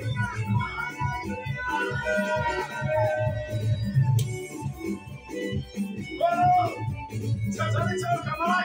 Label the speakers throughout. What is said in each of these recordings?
Speaker 1: Whoa! Come on, tell me, come on!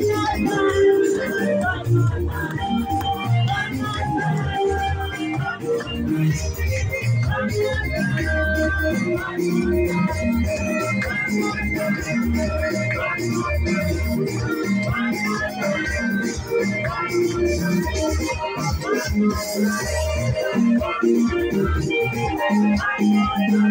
Speaker 1: Thank you.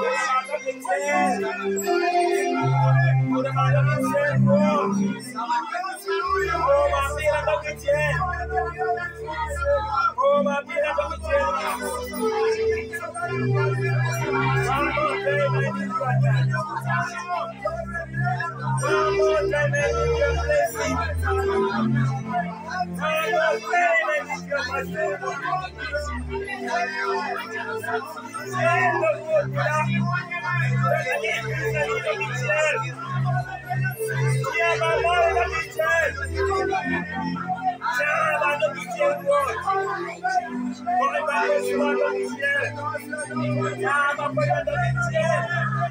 Speaker 1: Yeah.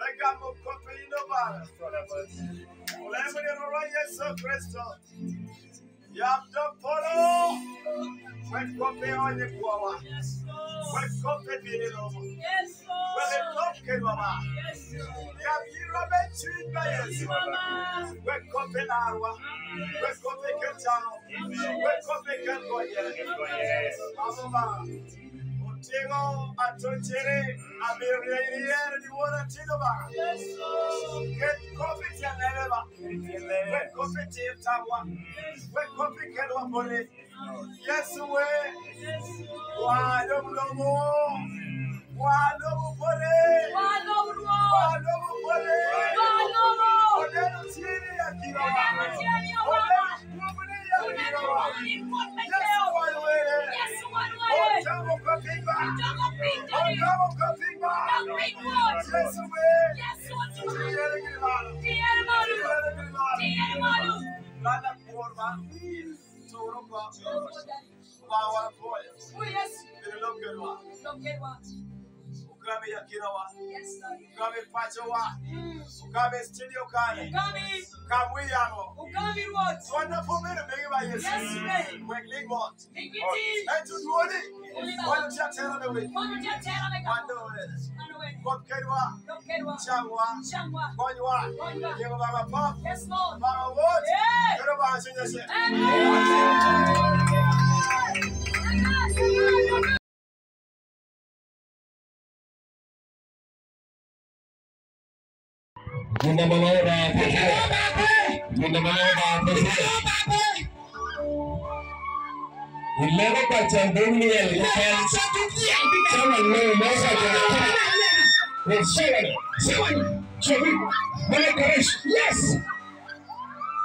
Speaker 1: Pegamo copino mare. Yes,
Speaker 2: sir. Yesu Kristo. Yapto polo. Wekope onye kuwa. Wekope bini roma. Yes, mama. Yapiro betu ba Yesu. Wekope narwa. Wekope ketano. Wekope ketoye. Amoma. Digo a Torchere, a mi reinier di buona Tidova. Get coffee to Eleva. Get coffee to Tawa. Get coffee to Wapore. Yes, we. Why don't know more? Wàlówó bọ́lé. Wàlówó lọ. Wàlówó bọ́lé. Wàlówó. Ọ̀dẹ́nu tí ẹni yà kí lọ. Ọ̀dẹ́nu tí ẹni yà wá. Ọ̀dẹ́nu tí ẹni yà wá. Yes ukame yagira wa ukame kwacho wa ukame stili ukame kamwiyamo wanapomere mbege ba yesu weklingot etuduoni wanutiaterame we wandorere kopkerwa changwa. Konywa yego baba pop. Baba
Speaker 3: wote
Speaker 2: yero ba sunyese
Speaker 4: Thank you. Ninamwona pekee. Ilego kwa chambuni ya lukani. Kama leo moja kwa Ni shewani. Shewani. Shewani. Mwana karish. Yes.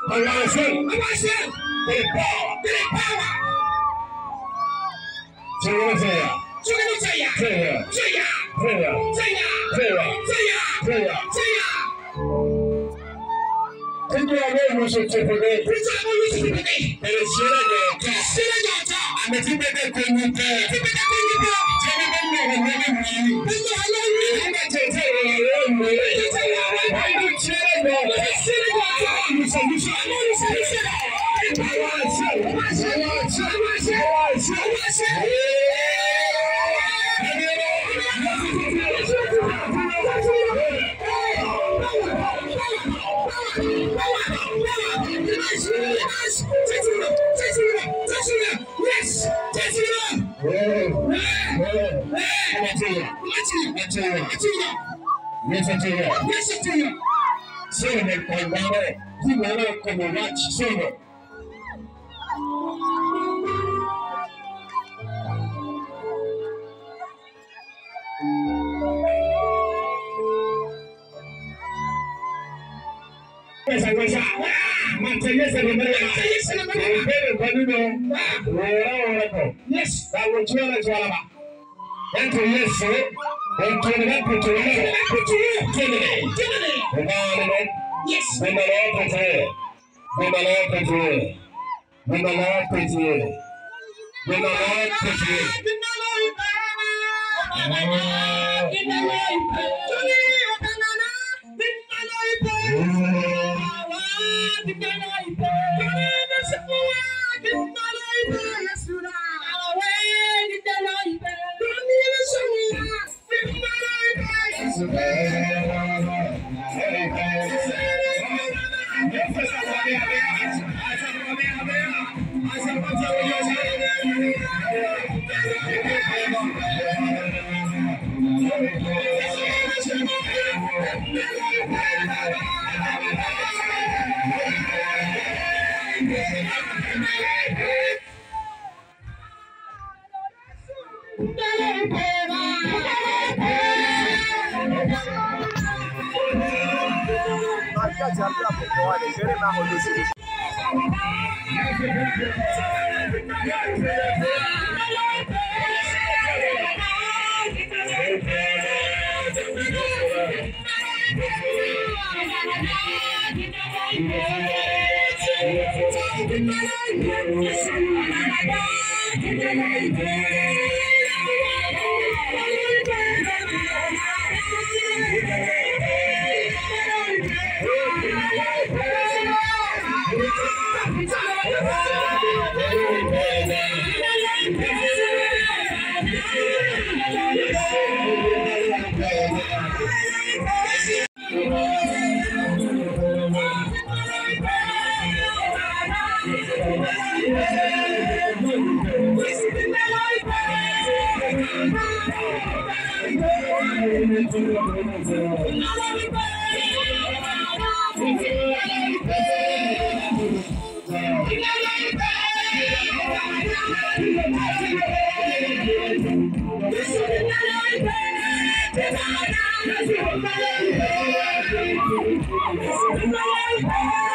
Speaker 4: Hawasel. Hawasel. The power. The power. Kudu a bẹ́ẹ̀ lọ sọ̀tẹ̀ pẹ̀lẹ́. Kudu a bẹ́ẹ̀ lọ sọ̀tẹ̀ pẹ̀lẹ́. Ẹ̀rẹ̀ sílẹ̀ jọ̀ọ̀ta. Sílẹ̀ jọ̀ọ̀ta. Àmì tí bẹ́ẹ̀ bẹ́ẹ̀ kọ́ ní bẹ́ẹ̀. Àti bẹ́ẹ̀ bẹ́ẹ̀ kọ́ ní bẹ́ẹ̀. Ṣé bí bẹ́ẹ̀ ní ọ̀rọ̀ mẹ́rin mi? Gbogbo àlọ́ mi. Èyí bá tẹ̀ tẹ̀ ìrọ̀lẹ́ rẹ̀ mú. Èyí tẹ̀ ìrọ̀lẹ́ rẹ̀ mú. Sílẹ̀ jọ̀ọ̀ta. Sílẹ̀ jọ̀ọ̀ta. Olùsọ̀lùsọ̀. Olùsọ̀lùsọ̀. Ìbáwọ̀ àṣẹ. Ìbáwọ̀ àṣẹ. Ìbáwọ̀ àṣẹ. Ìbáwọ̀ àṣẹ. 这样，我是这样，这样，我是这样，我是这样。所以呢，广大的父，可能要起诉的。为
Speaker 1: 什么笑？哇，妈，这也
Speaker 4: 是你们的，
Speaker 5: 这也是
Speaker 4: 你的，
Speaker 5: 别人
Speaker 4: 肯的，我
Speaker 5: 让我来
Speaker 4: 了，என்று இயேசு கேளுமே
Speaker 5: பெற்றுமே கேளுமே கேளுமே விமலா
Speaker 4: பெற்று விமலா பெற்று விமலா
Speaker 5: பெற்று விமலா பெற்று Yes,
Speaker 4: you are. Maria
Speaker 5: ti Thank Amen.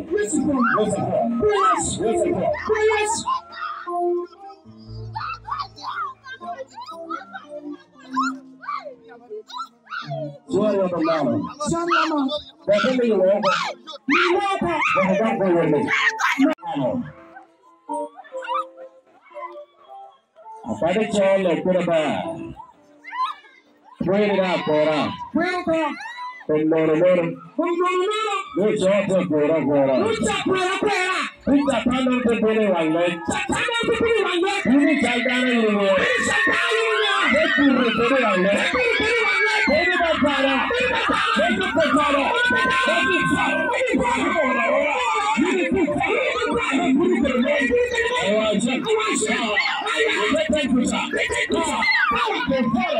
Speaker 4: Odoye uwe great.
Speaker 5: Ati uwe kwe.
Speaker 4: Penyo.
Speaker 5: Penyo.
Speaker 4: Ta penyo nyo. Suara pertama. Bapak ni lo. Bapak kau yang ni. Apa ada cakap kuraba? Kau ni dah kora. Pemoro moro. Ni cakap kora kora. Kita pandang tu boleh wangai. Ini cakap ni lo. Betul betul wangai. Ini bercara. Ini bercara. Ini bercara. Ini Betul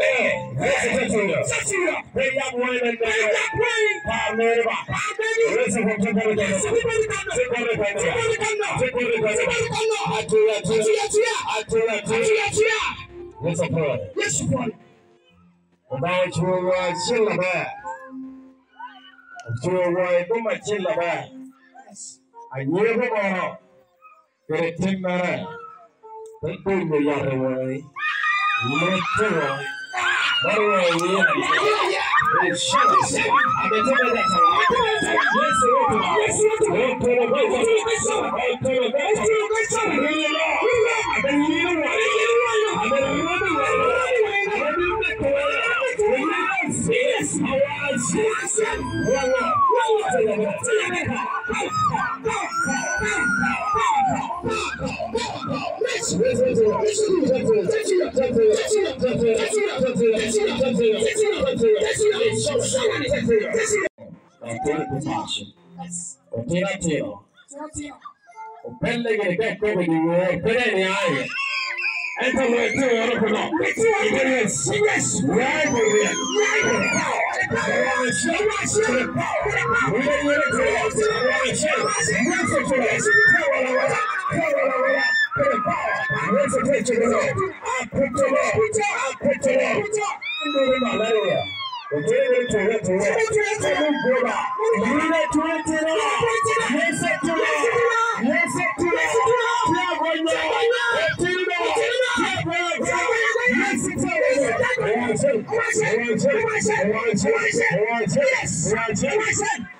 Speaker 4: Eh, Sasira. Bring up one and the Palmera. Listen from Tipoli Kanda. Tipoli Kanda. Tipoli Kanda. Atura, atura. Atura, atura. Listen for it.
Speaker 5: Yes, boy.
Speaker 4: About to uh, Chilaba. To uh, Buma Chilaba. I never know. Get a tin mara. They do me yard away. Let's go. Baru ini. Upende kile kwa kwa upende ni haya. Enta wetu yoro kuna. Yes,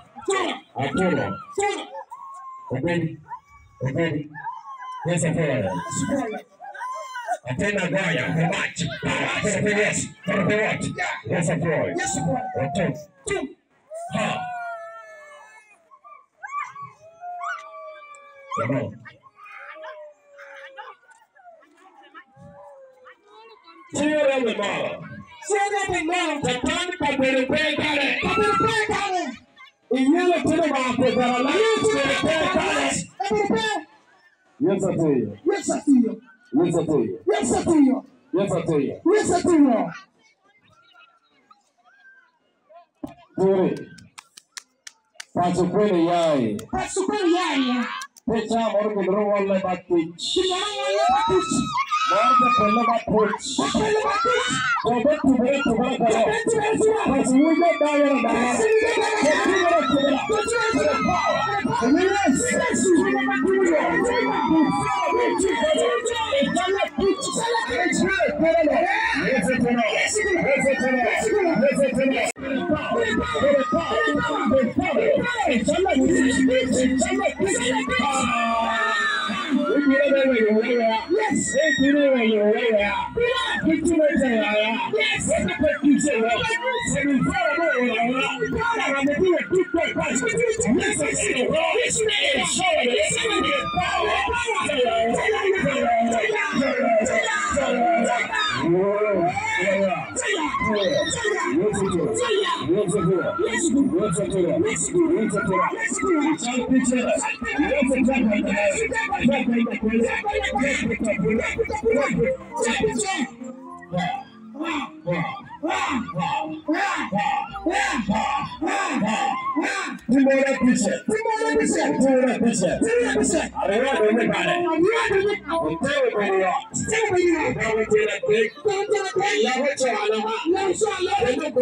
Speaker 4: I don't know. I know. I know now. The next thing I know, I know. I tell you, the one I tell you, one I tell you, the one I What's the cry? What's the cry?
Speaker 5: Praise.
Speaker 4: Atoro.
Speaker 5: Tora.
Speaker 4: Atoro.
Speaker 5: Tora.
Speaker 4: Ọ̀gbẹ́ni. Ọ̀gbẹ́ni. What's the cry?
Speaker 5: Spoiler.
Speaker 4: Atena Goya. The match. Power. For the what? For the what? What's the cry?
Speaker 5: Yes, spoiler.
Speaker 4: Ọ̀tọ̀.
Speaker 5: Two.
Speaker 4: Ha. Come on. Tíyẹ̀rẹ̀ lè máa.
Speaker 5: Say that again.
Speaker 4: Tẹ̀tàn pàgbèrè pé kárẹ̀.
Speaker 5: Come on, pray, darling.
Speaker 4: Ìyẹn lè tẹ́lẹ̀ máa pè bàrà láyé pèrè pé kárẹ̀.
Speaker 5: Come on, pray.
Speaker 4: Yes, I tell you.
Speaker 5: Yes, I see you.
Speaker 4: Yes, I tell you.
Speaker 5: Yes, I see you.
Speaker 4: Yes, I
Speaker 5: Nígbà wọlé píṣẹ̀. Nígbà
Speaker 4: wọlé píṣẹ̀. Nígbà wọlé píṣẹ̀. Nígbà wọlé píṣẹ̀. Àbúrò àti omi balẹ̀. Àbúrò àti omi balẹ̀. Ǹjẹ́ o bẹ̀rẹ̀ wa? Ṣé o bẹ̀rẹ̀ wa? Báwo ti rẹ̀ pé? Tọ́jọ́ pé. Ìyàwó sọ àlọ́ wa. Ìyàwó sọ àlọ́ wa. Ẹni kò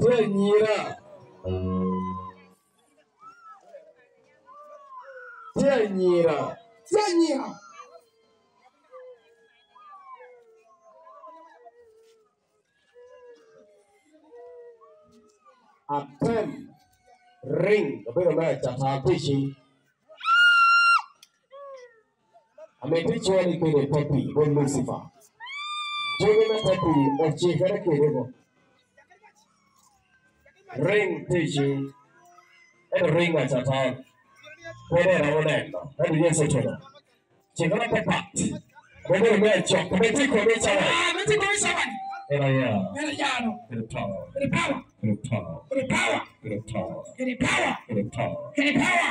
Speaker 4: Tianyira Tianyira Tianyira Apen ring. Kabira mbaya chatakishi ametichwa ni kwenye pepi bon lucifer jogena pepi ochikere kwenye ring tishi en ring a chata kwenye ramonendo en yeso chono chikere pepat kwenye mecho kumeti kwenye chawa era ya era power era power era power era power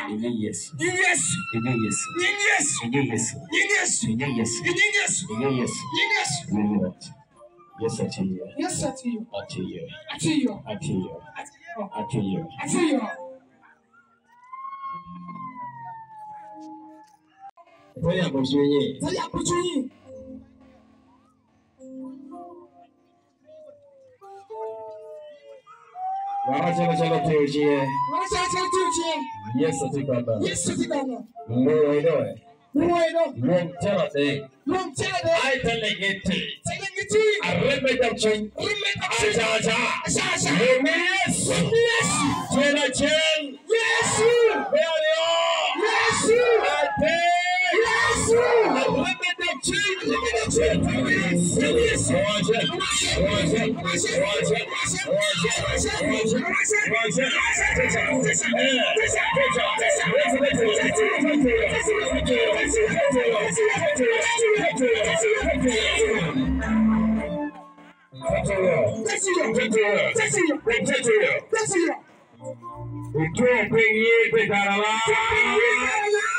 Speaker 4: Inye Yesu. Inye Yesu. Inye Yesu. Inye Yesu. Inye Yesu. Inye Yesu. Inye yote. Yesu atiye.
Speaker 5: Yes, I see you.
Speaker 4: Atiye.
Speaker 5: I see you.
Speaker 4: Atiye. Atiye.
Speaker 5: I see you.
Speaker 4: Bóyá kò sí yé.
Speaker 5: Tell you, put you in.
Speaker 4: Wàá ṣẹlẹ̀ ṣẹlẹ̀ tí o ṣe yẹ.
Speaker 5: What is that to you?
Speaker 4: Yesu ti gbàgbà.
Speaker 5: Yes, I see you.
Speaker 4: Mo wọ inú ẹ̀.
Speaker 5: Who I know?
Speaker 4: Mo ń tẹ́lọ̀ dé.
Speaker 5: Long tell them.
Speaker 4: Àìtẹ́lẹ̀ yé tè.
Speaker 5: Telling you to you.
Speaker 4: Àrẹ́gbẹ̀dẹ̀ tún. Àṣà àṣà.
Speaker 5: Sasha.
Speaker 4: Èmi Yesu.
Speaker 5: Yes.
Speaker 4: Jẹ́nà jẹ́n.
Speaker 5: Yes.
Speaker 4: Bẹ́ẹ̀ ni ọ́.
Speaker 5: Yes.
Speaker 4: Àdé.
Speaker 5: That's you.
Speaker 4: Itu pengi pegarala.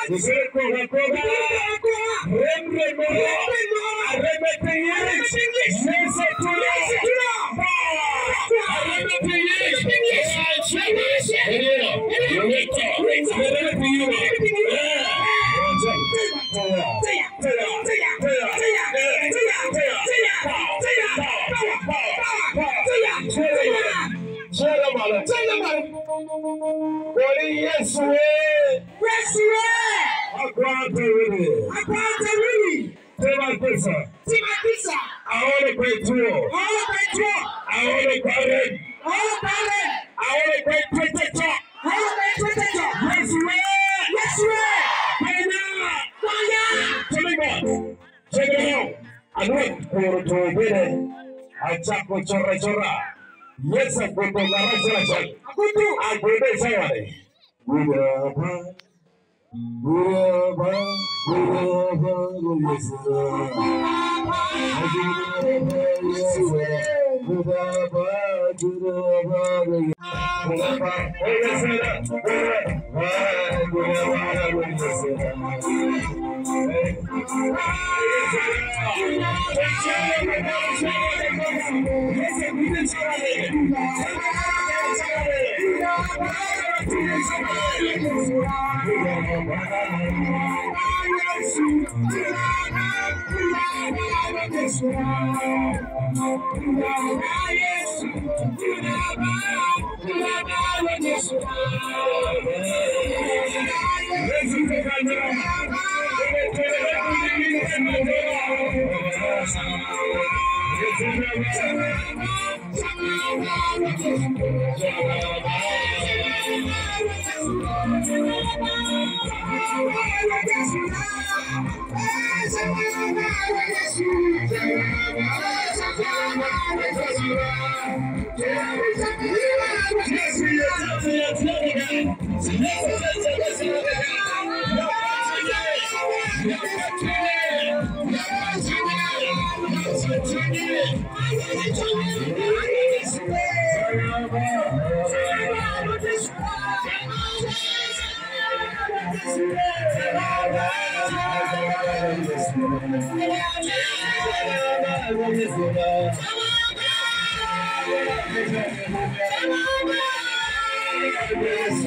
Speaker 4: Itu koga koga. Rem remo. Rem pengi. Nese tulo. Rem pengi. Hello. Loreto. Rem tena pesa aone kwetuo aone kwa red aone kwa protector Yesu Kenya Tuligo Chegero Anwet Kurutubire Achako chora chora Yesa kuto gara chora chora Akutu Akutu saware Guraba Guraba Guraba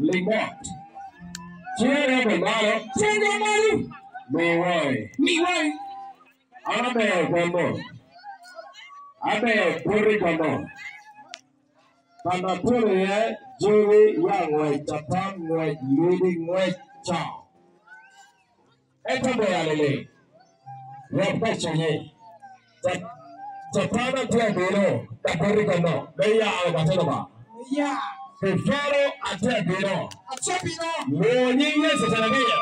Speaker 4: Lynette. Trên đồng ba đó. Trên đồng ba đi. Mì quay. Mì quay. Abe Gwano. Abe Kuri Gwano. Tanda Kuri ye Jiri ya ngwe Japan ngwe Ludi ngwe Cha. Eta be ya lele. Rapa chanye. Japan ngwe Bilo. Kuri Gwano. Beya awa batelo ba. Yeah. Fefaro atia bero. Mwonyi yesu tanabia.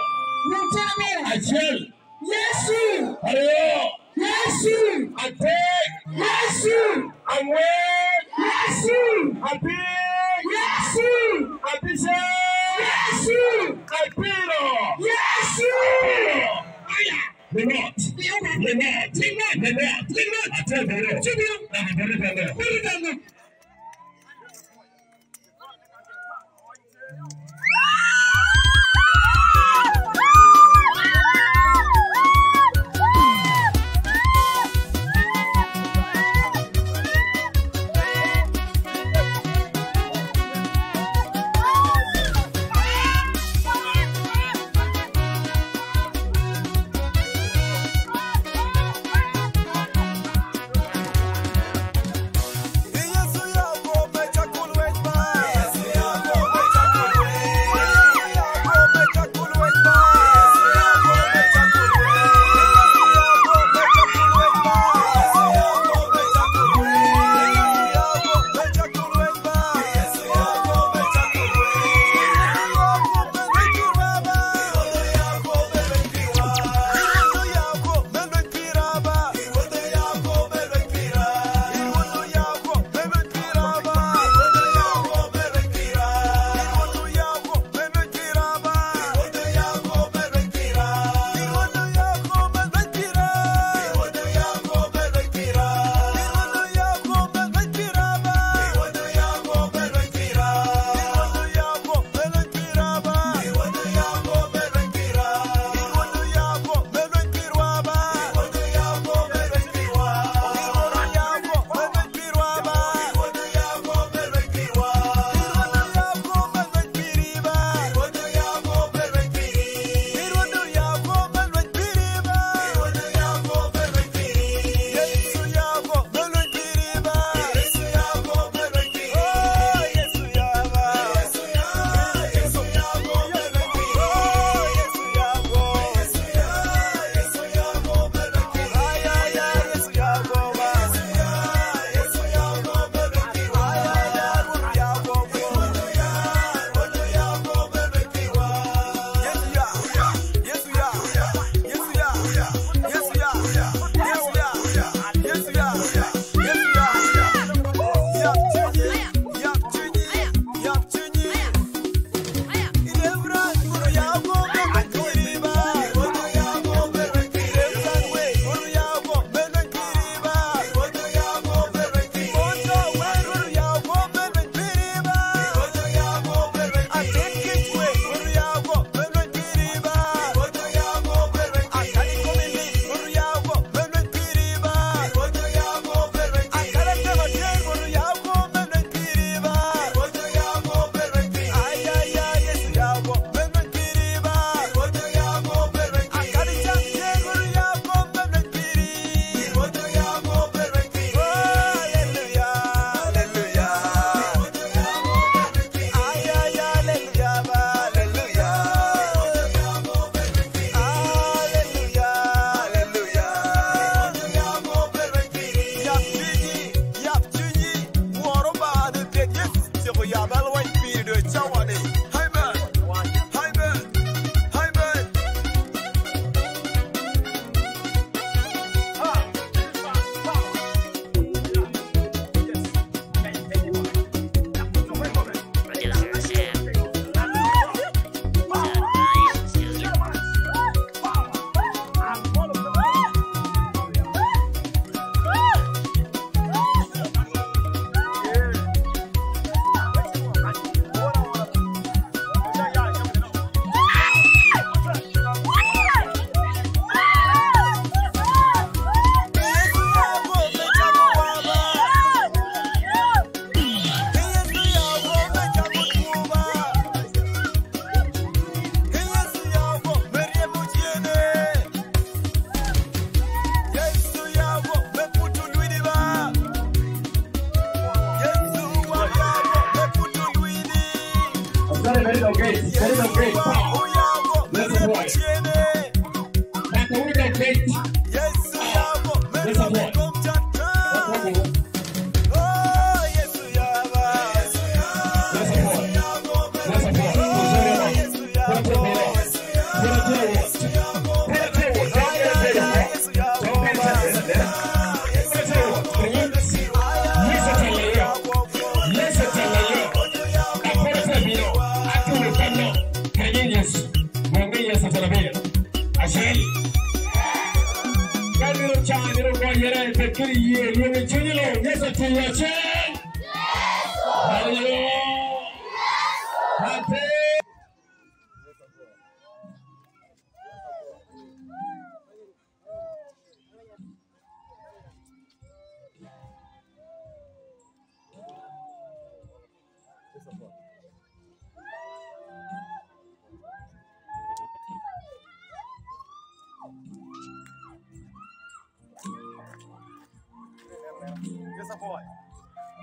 Speaker 4: Achiel.
Speaker 5: Yesu,
Speaker 4: Ariyo.
Speaker 5: Yesu,
Speaker 4: Adek.
Speaker 5: Yesu,
Speaker 4: Ang'wen.
Speaker 5: Yesu,
Speaker 4: Abich.
Speaker 5: Yesu,
Speaker 4: Abich.
Speaker 5: Yesu,
Speaker 4: Abiro.
Speaker 5: Yesu.
Speaker 4: Aya. Remote. Remote. Remote. Remote. Remote. Atebere. Tibio. Abibere bẹ̀rẹ̀. Bẹ̀rẹ̀ bẹ̀rẹ̀.
Speaker 1: Yesu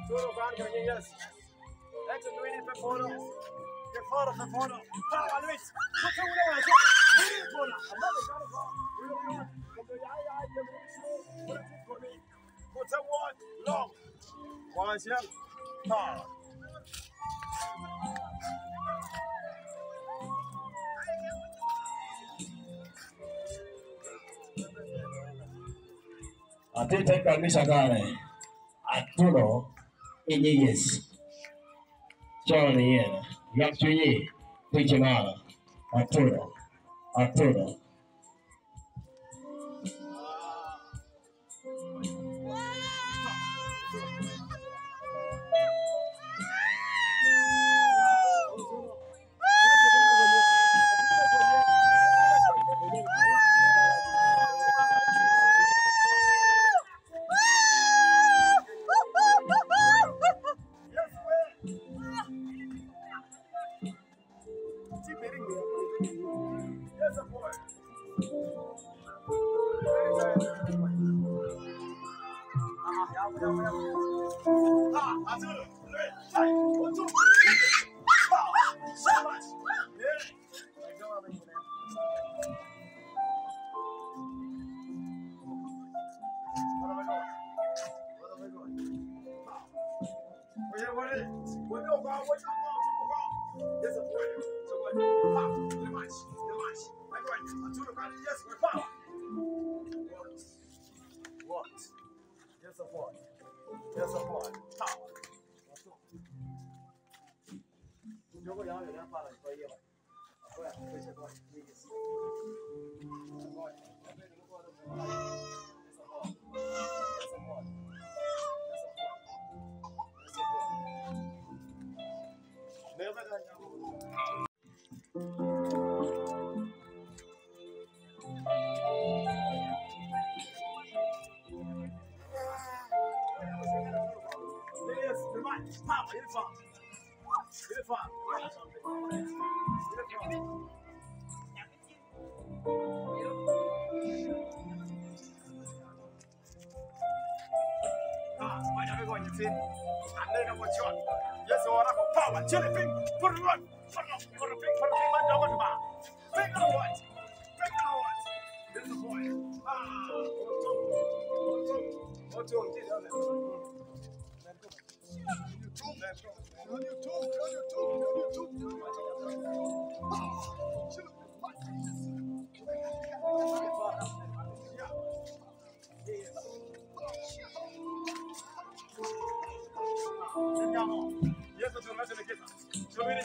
Speaker 4: دوروا بعض الناس لكن وين يفهمونا يفارق يفهمونا طلع على
Speaker 1: الويس شوفوا ولا واحد يفهمونا الله يعرف وتوت لوم واجب طار अति तक करनी सका रहे अतुलो years. John, yeah. Next year, preaching honor. October, October. what you want to do. It's a.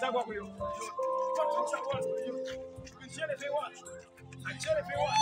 Speaker 1: zangu wako hiyo. Mchele pia wapi? Mchele pia wapi?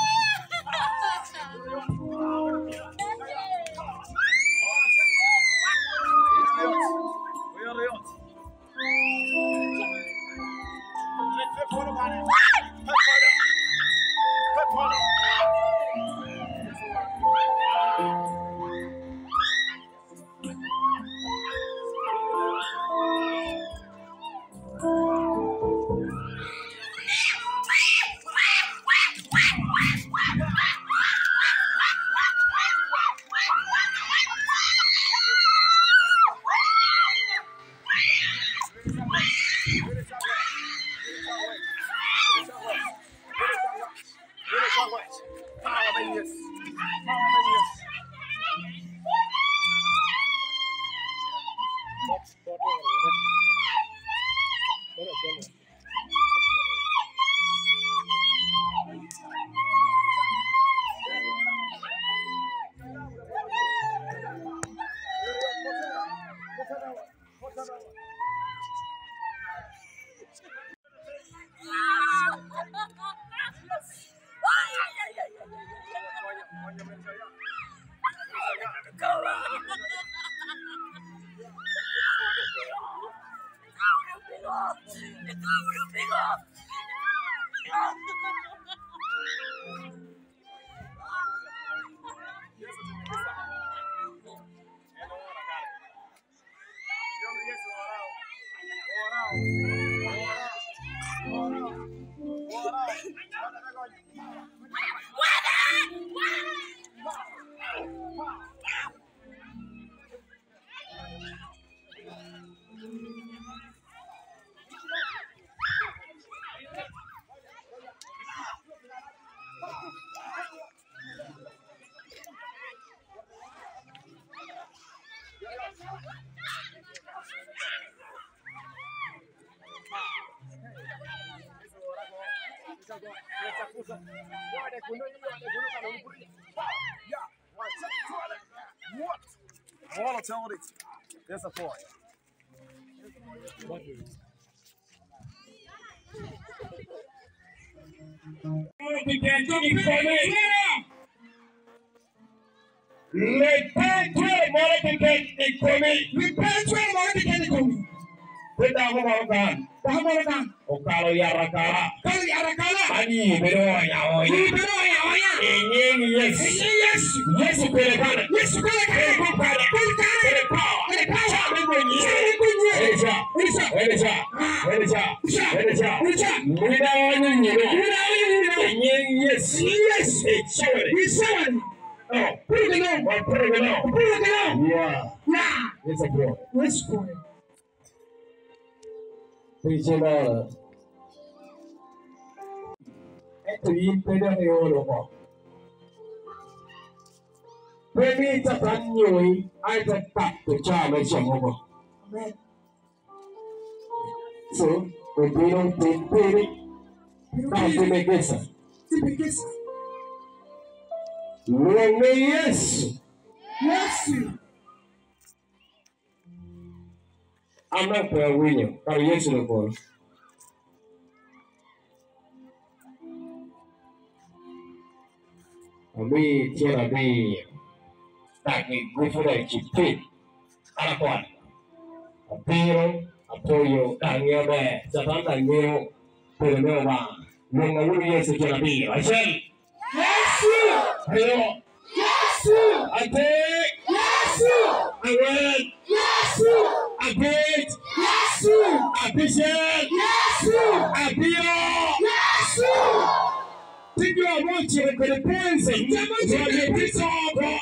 Speaker 1: 무릎 펴고 무릎 펴고 What? Volatility. There's a
Speaker 4: four. What is Les peintres, moi, les peintres, les commis. Les peintres, moi, les peintres, les commis. Kwenda horoka, tahoroka, okalo yarakala, kali yarakala, ani bero ya oya, bero ya oya, enyeni yesu, yesu, yesu pelekana, yesu pelekana, pelekana, pelekana, pelekana, pelekana, chama kwenye, chama kwenye, elisa, elisa, elisa, elisa, elisa, elisa, mwida wanyu nyiro, mwida wanyu nyiro, enyeni yesu, yesu, echawari, echawari, oh, pulukano, pulukano, pulukano, yeah, yeah, it's a glory, it's glory. Vijayawada tuipende neolomo Premita tan nyoi ai ta tak to cha me chong omo So we don't think peri Kan te me gesa Te me gesa Lene yes. Yesu Amẹ́pẹ̀ Wíyàn Kàwéyé Tìǹbù. Àbí tí a bí tàbí gófúnà ìjìpé arákùnrin àbíró àtọyọ dàníyà bẹ́ẹ̀ zàbá dàníyà pèrè mẹ́wàá lọ́nà wọ́n yẹ ṣe Yes, bí I take. Yes, Yẹ́sù! I Yẹ́sù! Yes, Yẹ́sù! Abid. Jésù. Abijẹ́. Jésù. Abiyọ. Jésù. Think you are watching the presence. You're the peace of God.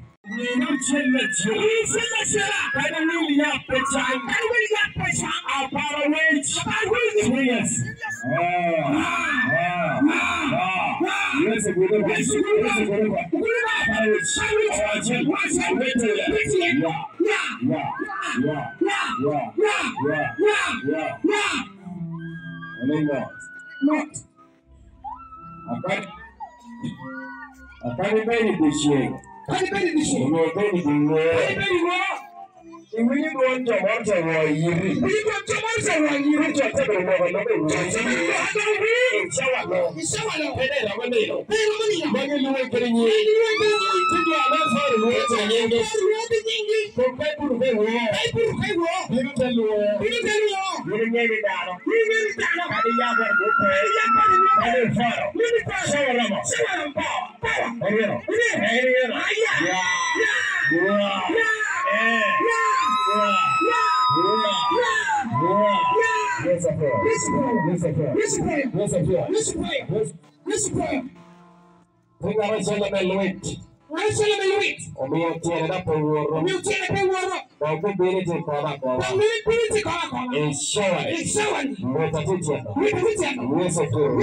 Speaker 4: Nineteen Yes. What? I can't. I can't even appreciate. はい、背でしょう？背い、何でし背う？は、Ìwíwò tọ̀wọ̀tọ̀wọ̀ yìí. Wíwò tọ̀wọ̀tọ̀wọ̀ yìí. Wíwò tọ̀wọ̀tọ̀wọ̀ yìí. Tọ̀tọ̀wọ̀ adọ̀ wí. Ìṣẹ́wà lọ. Ìṣẹ́wà lọ. Bẹ́ẹ̀ ni àwọn ènìyàn. Bẹ́ẹ̀ ni àwọn ènìyàn. Bẹ́ẹ̀ ni Waisoleme Luit. Waisoleme Luit. Omiyo tiere na peworo. Omiyo tiere peworo. Bawgu biriti kora kora. Bawgu biriti kora kora. Insurance. Insurance. Mwetati tiere. Mwetati tiere. Mwetati tiere.